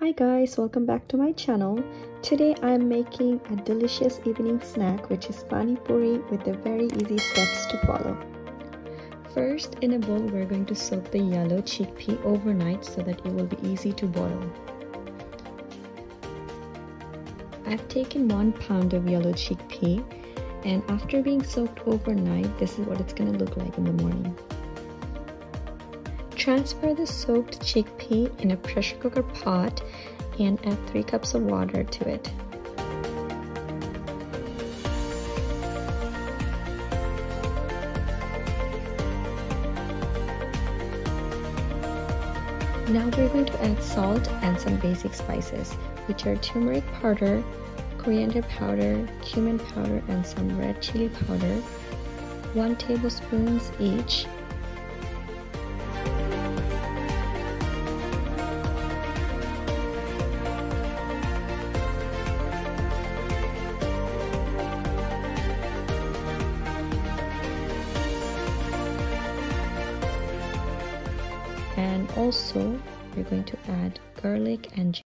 Hi guys, welcome back to my channel. Today I'm making a delicious evening snack which is pani puri with the very easy steps to follow. First, in a bowl we're going to soak the yellow chickpea overnight so that it will be easy to boil. I've taken one pound of yellow chickpea and after being soaked overnight, this is what it's going to look like in the morning. Transfer the soaked chickpea in a pressure cooker pot and add 3 cups of water to it. Now we're going to add salt and some basic spices, which are turmeric powder, coriander powder, cumin powder, and some red chili powder, 1 tablespoons each, also we're going to add garlic and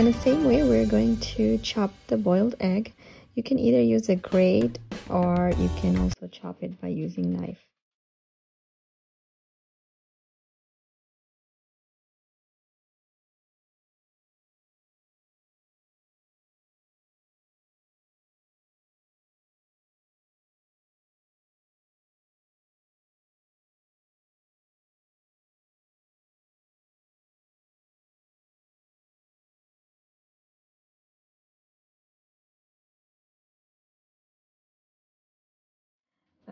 In the same way, we're going to chop the boiled egg. You can either use a grate or you can also chop it by using knife.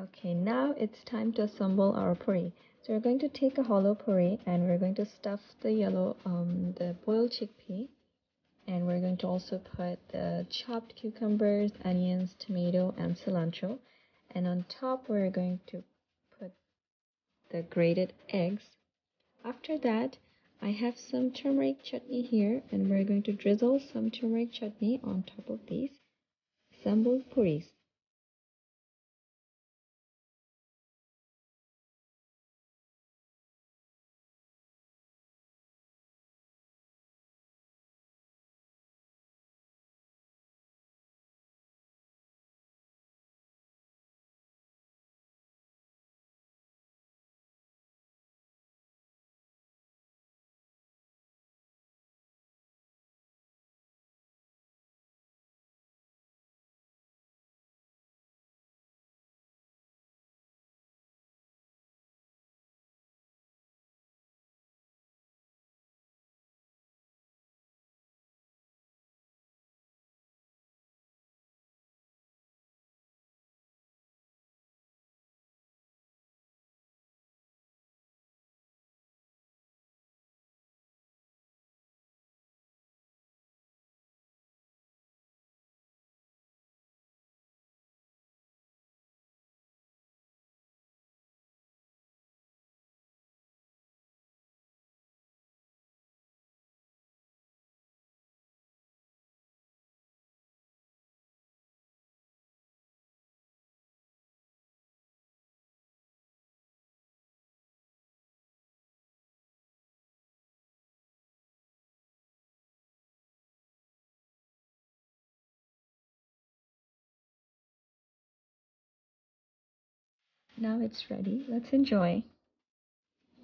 Okay, now it's time to assemble our puri. So we're going to take a hollow puri and we're going to stuff the yellow, um, the boiled chickpea. And we're going to also put the chopped cucumbers, onions, tomato, and cilantro. And on top, we're going to put the grated eggs. After that, I have some turmeric chutney here, and we're going to drizzle some turmeric chutney on top of these assembled puris. Now it's ready. Let's enjoy.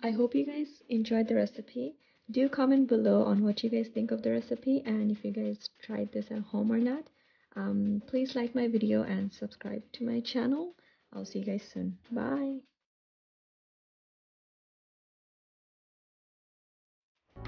I hope you guys enjoyed the recipe. Do comment below on what you guys think of the recipe and if you guys tried this at home or not. Um, please like my video and subscribe to my channel. I'll see you guys soon. Bye.